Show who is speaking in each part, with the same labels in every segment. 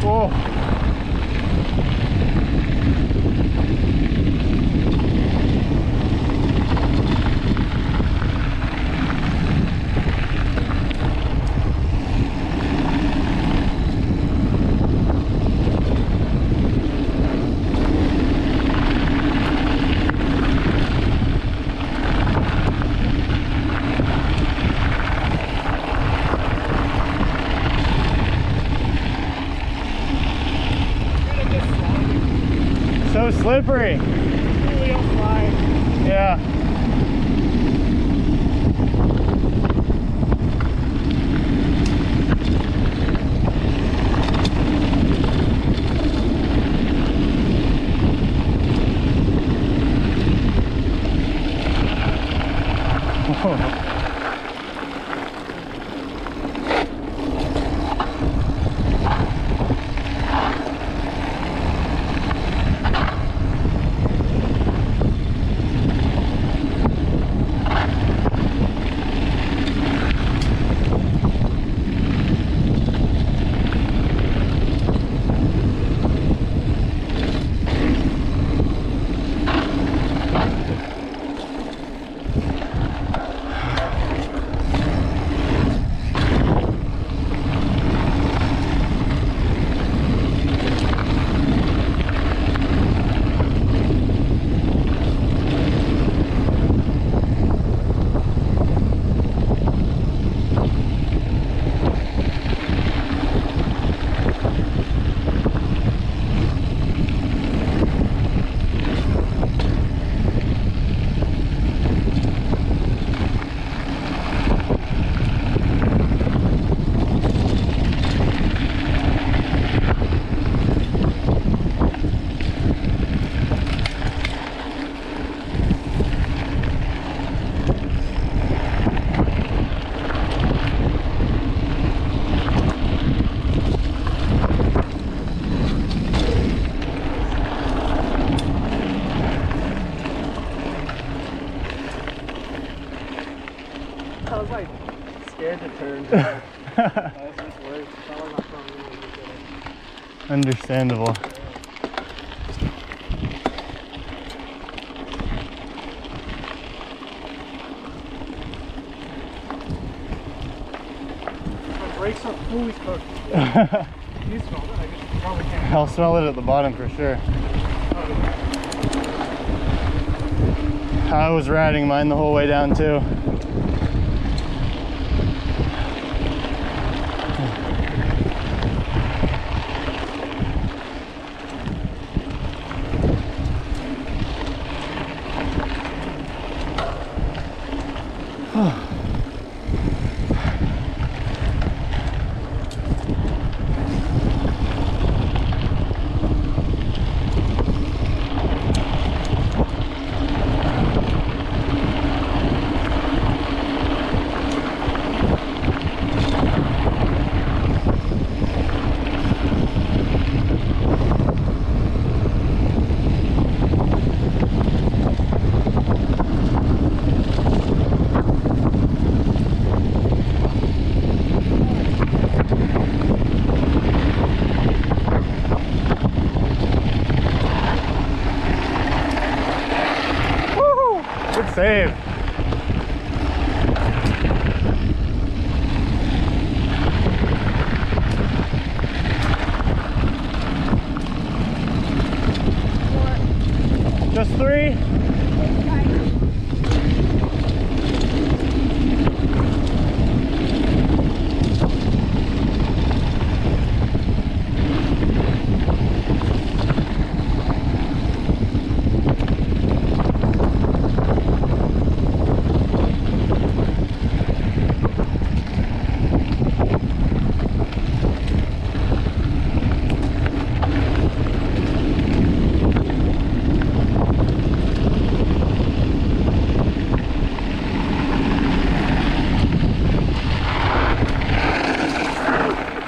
Speaker 1: Socorro! Slippery.
Speaker 2: Really don't fly.
Speaker 1: Yeah.
Speaker 2: I was like scared to turn. I was just worried. I felt like my front wheel was gonna-
Speaker 1: Understandable.
Speaker 2: My brakes are fully cooked. You smell it? I guess you probably can't.
Speaker 1: I'll smell it at the bottom for sure. I was riding mine the whole way down too. Three?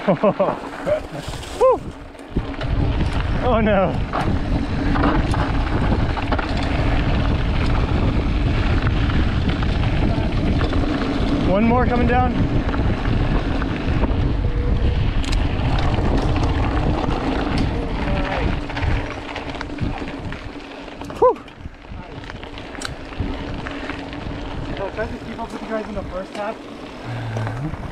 Speaker 1: Oh no. One more coming down. Whew.
Speaker 2: So I tried to keep up with you guys in the first half.
Speaker 1: Uh-huh.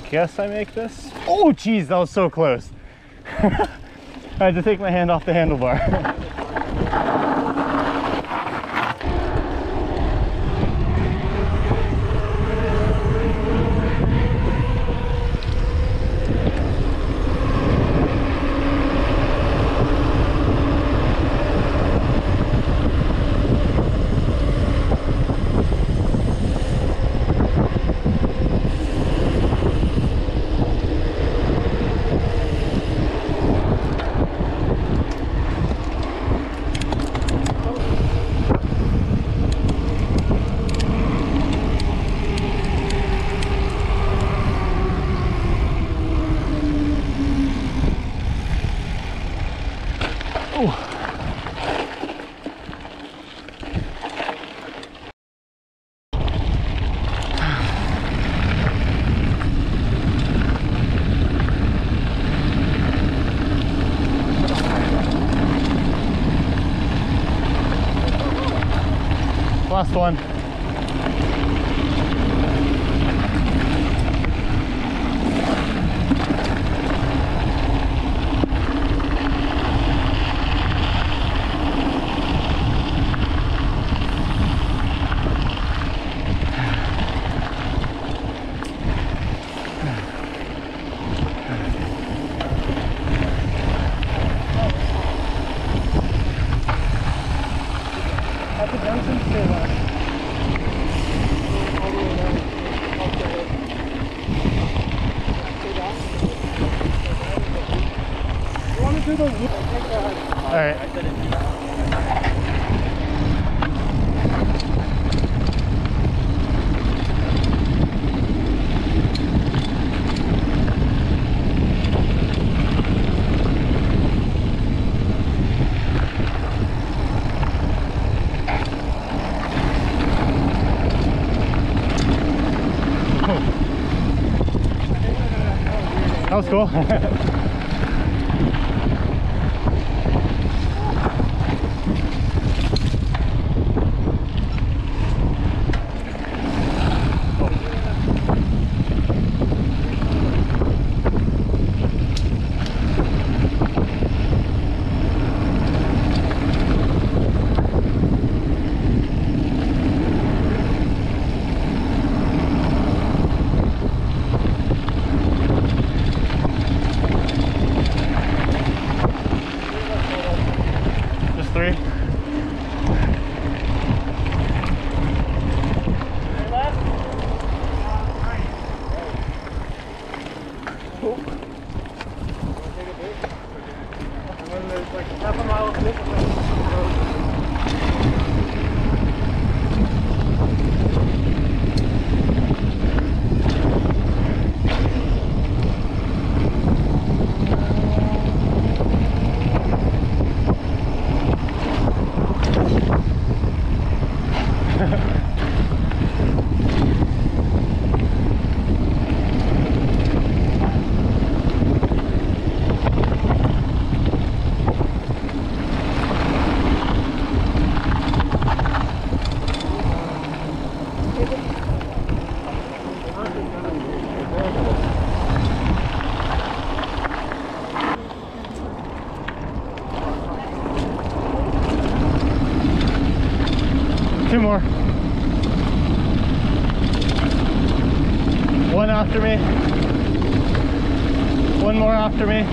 Speaker 1: guess I make this. Oh, geez, that was so close. I had to take my hand off the handlebar. Last one.
Speaker 2: At the junction, stay left. All the way down. Okay. Stay down. You want to do the loop? Take the-
Speaker 1: All right. That
Speaker 2: there's like half a mile of this.
Speaker 1: Two more. One after me. One more after me.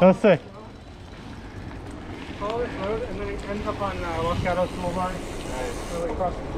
Speaker 1: Was sick.
Speaker 2: Follow this road and then it ends up on uh, Los Gatos Boulevard. Across the bridge.